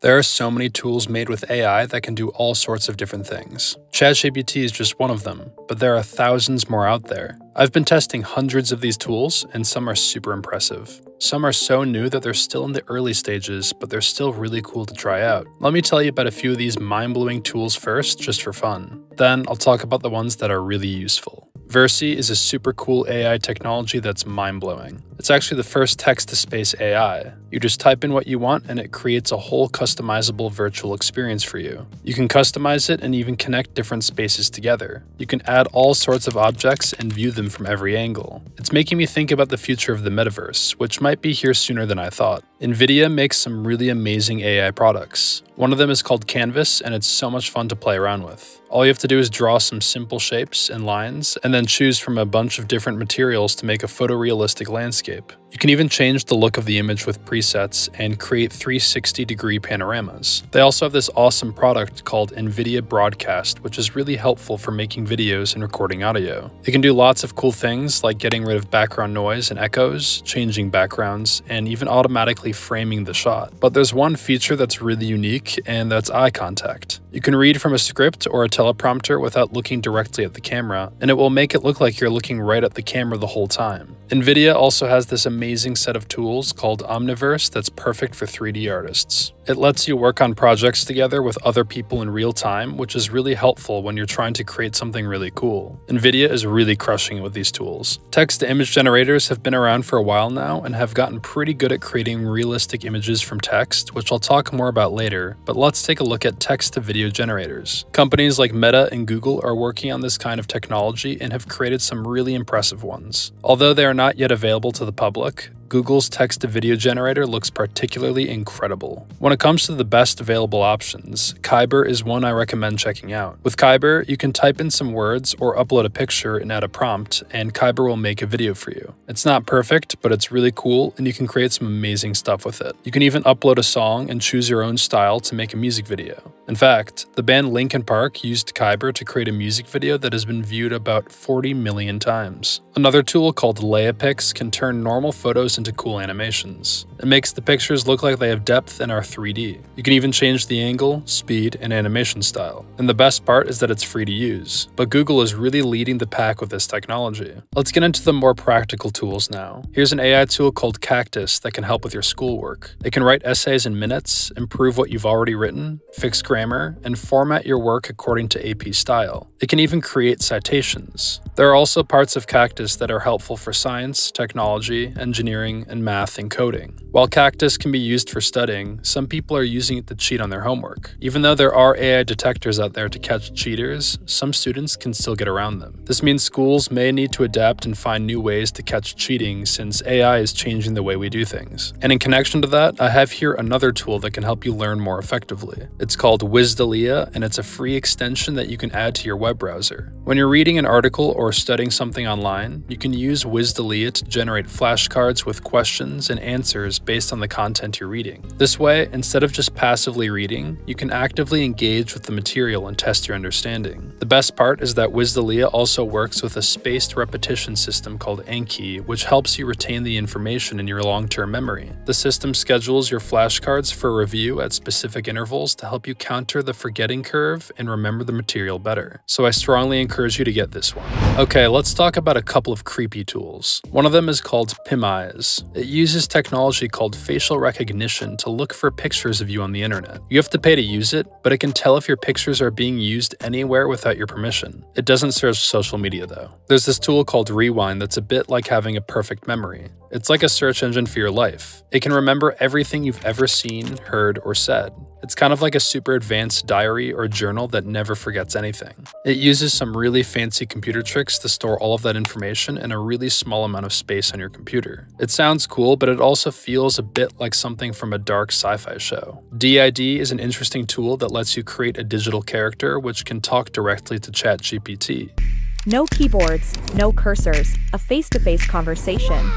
There are so many tools made with AI that can do all sorts of different things. ChatGPT is just one of them, but there are thousands more out there. I've been testing hundreds of these tools, and some are super impressive. Some are so new that they're still in the early stages, but they're still really cool to try out. Let me tell you about a few of these mind-blowing tools first, just for fun. Then I'll talk about the ones that are really useful. Versy is a super cool AI technology that's mind-blowing. It's actually the first text-to-space AI. You just type in what you want and it creates a whole customizable virtual experience for you. You can customize it and even connect different spaces together. You can add all sorts of objects and view them from every angle. It's making me think about the future of the metaverse, which might be here sooner than I thought. NVIDIA makes some really amazing AI products. One of them is called Canvas and it's so much fun to play around with. All you have to do is draw some simple shapes and lines, and then choose from a bunch of different materials to make a photorealistic landscape. You can even change the look of the image with presets and create 360 degree panoramas. They also have this awesome product called NVIDIA Broadcast, which is really helpful for making videos and recording audio. It can do lots of cool things like getting rid of background noise and echoes, changing backgrounds, and even automatically framing the shot. But there's one feature that's really unique, and that's eye contact. You can read from a script or a teleprompter without looking directly at the camera, and it will make it look like you're looking right at the camera the whole time. NVIDIA also has this amazing set of tools called Omniverse that's perfect for 3D artists. It lets you work on projects together with other people in real time, which is really helpful when you're trying to create something really cool. NVIDIA is really crushing it with these tools. Text-to-image generators have been around for a while now and have gotten pretty good at creating realistic images from text, which I'll talk more about later, but let's take a look at text-to-video generators. Companies like Meta and Google are working on this kind of technology and have created some really impressive ones. Although they are not yet available to the public, Google's text to video generator looks particularly incredible. When it comes to the best available options, Kaiber is one I recommend checking out. With Kaiber, you can type in some words or upload a picture and add a prompt, and Kaiber will make a video for you. It's not perfect, but it's really cool, and you can create some amazing stuff with it. You can even upload a song and choose your own style to make a music video. In fact, the band Linkin Park used Kaiber to create a music video that has been viewed about 40 million times. Another tool called LeiaPix can turn normal photos into cool animations. It makes the pictures look like they have depth and are 3D. You can even change the angle, speed, and animation style. And the best part is that it's free to use. But Google is really leading the pack with this technology. Let's get into the more practical tools now. Here's an AI tool called Caktus that can help with your schoolwork. It can write essays in minutes, improve what you've already written, fix grammar, and format your work according to AP style. It can even create citations. There are also parts of Caktus that are helpful for science, technology, engineering, and math and coding. While Caktus can be used for studying, some people are using it to cheat on their homework. Even though there are AI detectors out there to catch cheaters, some students can still get around them. This means schools may need to adapt and find new ways to catch cheating since AI is changing the way we do things. And in connection to that, I have here another tool that can help you learn more effectively. It's called Wisdolia, and it's a free extension that you can add to your web browser. When you're reading an article or studying something online, you can use Wisdolia to generate flashcards with questions and answers based on the content you're reading. This way, instead of just passively reading, you can actively engage with the material and test your understanding. The best part is that Wisdolia also works with a spaced repetition system called Anki, which helps you retain the information in your long-term memory. The system schedules your flashcards for review at specific intervals to help you counter the forgetting curve and remember the material better. So I strongly encourage you to get this one. Okay, let's talk about a couple of creepy tools. One of them is called PimEyes. It uses technology called facial recognition to look for pictures of you on the internet. You have to pay to use it, but it can tell if your pictures are being used anywhere without your permission. It doesn't search social media though. There's this tool called Rewind that's a bit like having a perfect memory. It's like a search engine for your life. It can remember everything you've ever seen, heard, or said. It's kind of like a super advanced diary or journal that never forgets anything. It uses some really fancy computer tricks to store all of that information in a really small amount of space on your computer. It sounds cool, but it also feels a bit like something from a dark sci-fi show. D-ID is an interesting tool that lets you create a digital character which can talk directly to ChatGPT. No keyboards, no cursors, a face to face conversation.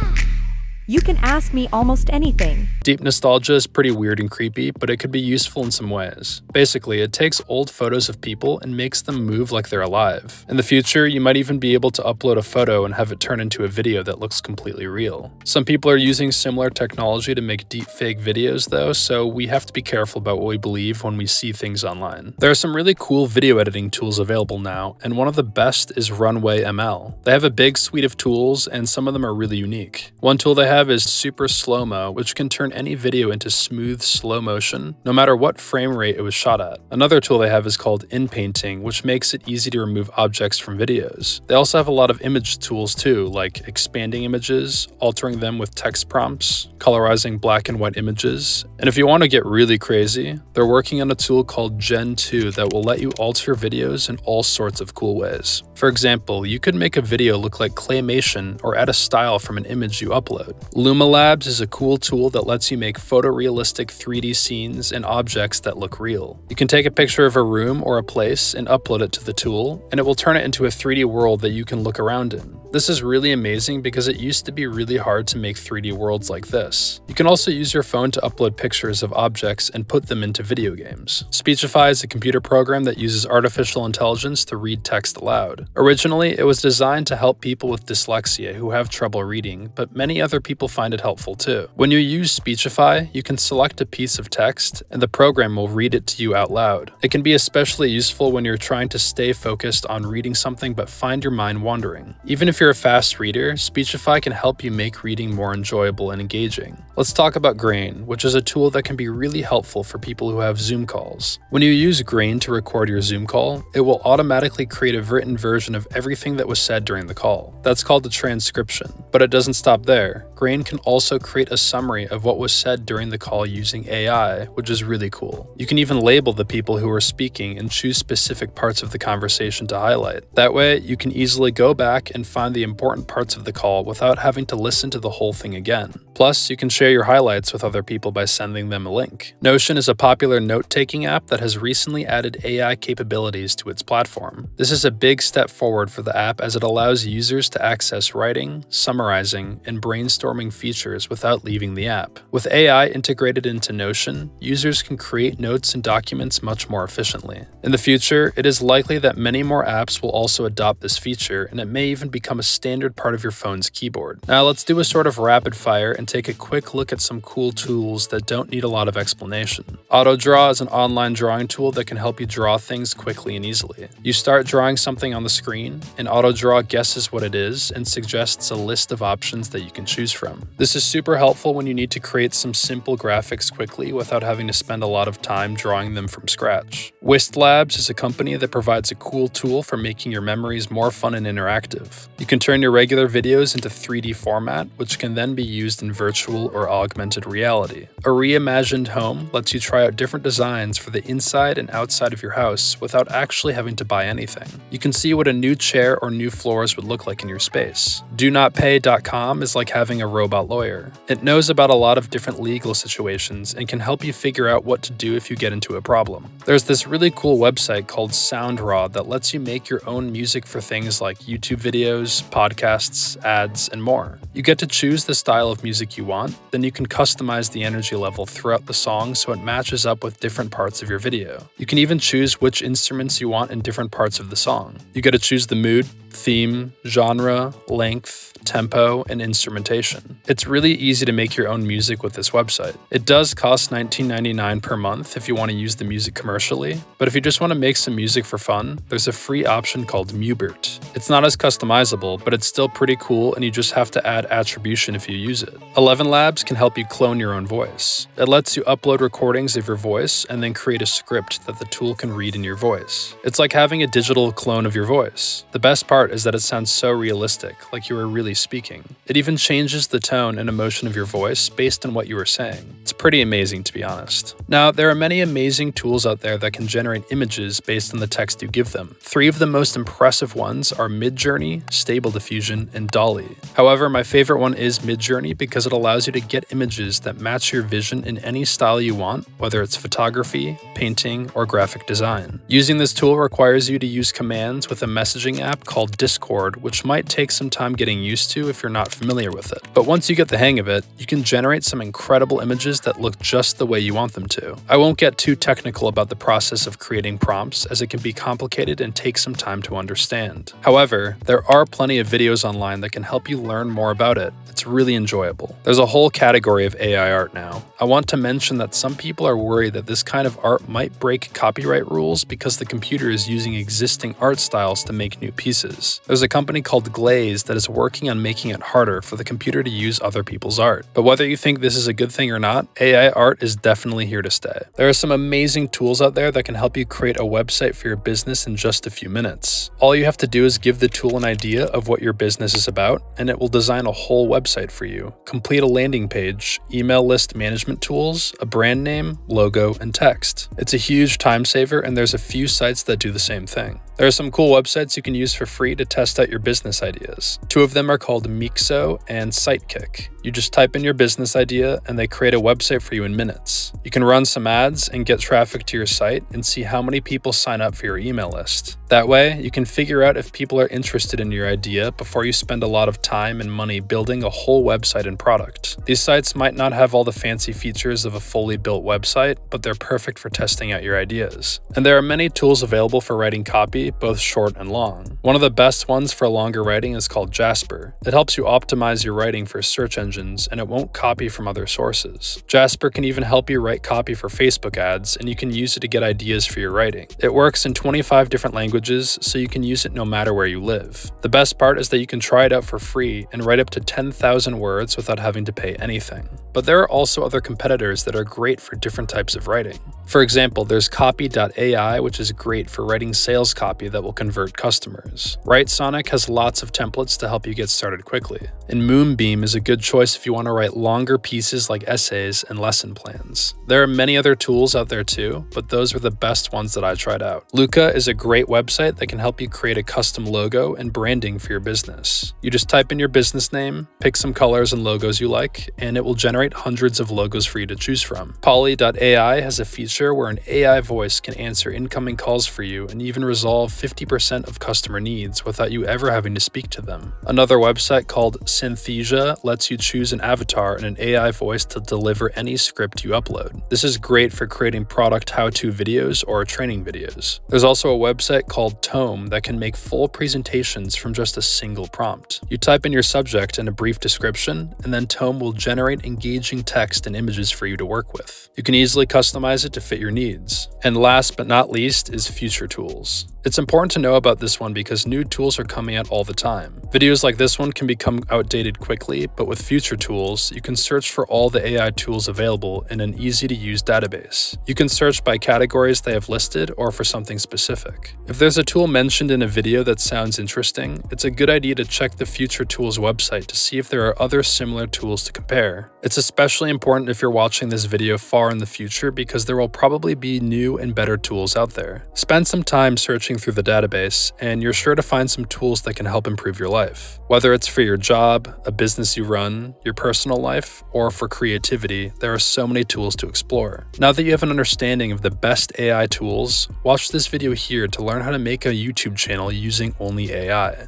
You can ask me almost anything. Deep nostalgia is pretty weird and creepy, but it could be useful in some ways. Basically, it takes old photos of people and makes them move like they're alive. In the future, you might even be able to upload a photo and have it turn into a video that looks completely real. Some people are using similar technology to make deepfake videos though, so we have to be careful about what we believe when we see things online. There are some really cool video editing tools available now, and one of the best is Runway ML. They have a big suite of tools, and some of them are really unique. One tool they have have is Super Slow Mo, which can turn any video into smooth slow motion, no matter what frame rate it was shot at. Another tool they have is called InPainting, which makes it easy to remove objects from videos. They also have a lot of image tools too, like expanding images, altering them with text prompts, colorizing black and white images, and if you want to get really crazy, they're working on a tool called Gen 2 that will let you alter videos in all sorts of cool ways. For example, you could make a video look like claymation or add a style from an image you upload. Luma Labs is a cool tool that lets you make photorealistic 3D scenes and objects that look real. You can take a picture of a room or a place and upload it to the tool, and it will turn it into a 3D world that you can look around in. This is really amazing because it used to be really hard to make 3D worlds like this. You can also use your phone to upload pictures of objects and put them into video games. Speechify is a computer program that uses artificial intelligence to read text aloud. Originally, it was designed to help people with dyslexia who have trouble reading, but many other people find it helpful too. When you use Speechify, you can select a piece of text and the program will read it to you out loud. It can be especially useful when you're trying to stay focused on reading something but find your mind wandering. Even if you're a fast reader, Speechify can help you make reading more enjoyable and engaging. Let's talk about Grain, which is a tool that can be really helpful for people who have Zoom calls. When you use Grain to record your Zoom call, it will automatically create a written version of everything that was said during the call. That's called a transcription. But it doesn't stop there. Grain can also create a summary of what was said during the call using AI, which is really cool. You can even label the people who are speaking and choose specific parts of the conversation to highlight. That way, you can easily go back and find the important parts of the call without having to listen to the whole thing again. Plus, you can share your highlights with other people by sending them a link. Notion is a popular note-taking app that has recently added AI capabilities to its platform. This is a big step forward for the app as it allows users to access writing, summarizing, and brainstorming features without leaving the app. With AI integrated into Notion, users can create notes and documents much more efficiently. In the future, it is likely that many more apps will also adopt this feature, and it may even become a standard part of your phone's keyboard. Now let's do a sort of rapid fire and take a quick look at some cool tools that don't need a lot of explanation. AutoDraw is an online drawing tool that can help you draw things quickly and easily. You start drawing something on the screen, and AutoDraw guesses what it is and suggests a list of options that you can choose from. This is super helpful when you need to create some simple graphics quickly without having to spend a lot of time drawing them from scratch. Wist Labs is a company that provides a cool tool for making your memories more fun and interactive. You can turn your regular videos into 3D format, which can then be used in virtual or augmented reality. A reimagined home lets you try out different designs for the inside and outside of your house without actually having to buy anything. You can see what a new chair or new floors would look like in your space. DoNotPay.com is like having a robot lawyer. It knows about a lot of different legal situations and can help you figure out what to do if you get into a problem. There's this really cool website called SoundRaw that lets you make your own music for things like YouTube videos, podcasts, ads, and more. You get to choose the style of music you want, then you can customize the energy level throughout the song so it matches up with different parts of your video. You can even choose which instruments you want in different parts of the song. You get to choose the mood, theme, genre, length, tempo, and instrumentation. It's really easy to make your own music with this website. It does cost $19.99 per month if you want to use the music commercially, but if you just want to make some music for fun, there's a free option called Mubert. It's not as customizable, but it's still pretty cool and you just have to add attribution if you use it. Eleven Labs can help you clone your own voice. It lets you upload recordings of your voice and then create a script that the tool can read in your voice. It's like having a digital clone of your voice. The best part is that it sounds so realistic, like you were really speaking. It even changes the tone and emotion of your voice based on what you were saying. It's pretty amazing to be honest. Now, there are many amazing tools out there that can generate images based on the text you give them. Three of the most impressive ones are Midjourney, Stable Diffusion, and DALL-E. However, my favorite one is Midjourney because it allows you to get images that match your vision in any style you want, whether it's photography, painting, or graphic design. Using this tool requires you to use commands with a messaging app called called Discord, which might take some time getting used to if you're not familiar with it. But once you get the hang of it, you can generate some incredible images that look just the way you want them to. I won't get too technical about the process of creating prompts as it can be complicated and take some time to understand. However, there are plenty of videos online that can help you learn more about it. It's really enjoyable. There's a whole category of AI art now. I want to mention that some people are worried that this kind of art might break copyright rules because the computer is using existing art styles to make new pieces. There's a company called Glaze that is working on making it harder for the computer to use other people's art. But whether you think this is a good thing or not, AI art is definitely here to stay. There are some amazing tools out there that can help you create a website for your business in just a few minutes. All you have to do is give the tool an idea of what your business is about, and it will design a whole website for you. Complete a landing page, email list management tools, a brand name, logo, and text. It's a huge time saver, and there's a few sites that do the same thing. There are some cool websites you can use for free to test out your business ideas. Two of them are called Mixo and Sitekick. You just type in your business idea and they create a website for you in minutes. You can run some ads and get traffic to your site and see how many people sign up for your email list. That way, you can figure out if people are interested in your idea before you spend a lot of time and money building a whole website and product. These sites might not have all the fancy features of a fully built website, but they're perfect for testing out your ideas. And there are many tools available for writing copy, both short and long. One of the best ones for longer writing is called Jasper. It helps you optimize your writing for search engines and it won't copy from other sources. Jasper can even help you write copy for Facebook ads and you can use it to get ideas for your writing. It works in 25 different languages, so you can use it no matter where you live. The best part is that you can try it out for free and write up to 10,000 words without having to pay anything. But there are also other competitors that are great for different types of writing. For example, there's copy.ai, which is great for writing sales copy that will convert customers. WriteSonic has lots of templates to help you get started quickly. And Moonbeam is a good choice if you want to write longer pieces like essays and lesson plans. There are many other tools out there too, but those were the best ones that I tried out. Looka is a great website that can help you create a custom logo and branding for your business. You just type in your business name, pick some colors and logos you like, and it will generate hundreds of logos for you to choose from. Poly.ai has a feature where an AI voice can answer incoming calls for you and even resolve 50% of customer needs without you ever having to speak to them. Another website called Synthesia lets you choose an avatar and an AI voice to deliver any script you upload. This is great for creating product how-to videos or training videos. There's also a website called Tome that can make full presentations from just a single prompt. You type in your subject and a brief description, and then Tome will generate engaging text and images for you to work with. You can easily customize it to fit your needs. And last but not least is Future Tools. It's important to know about this one because new tools are coming out all the time. Videos like this one can become outdated quickly, but with future tools, you can search for all the AI tools available in an easy to use database. You can search by categories they have listed or for something specific. If there's a tool mentioned in a video that sounds interesting, it's a good idea to check the Future Tools website to see if there are other similar tools to compare. It's especially important if you're watching this video far in the future because there will probably be new and better tools out there. Spend some time searching through the database, and you're sure to find some tools that can help improve your life. Whether it's for your job, a business you run, your personal life, or for creativity, there are so many tools to explore. Now that you have an understanding of the best AI tools, watch this video here to learn how to make a YouTube channel using only AI.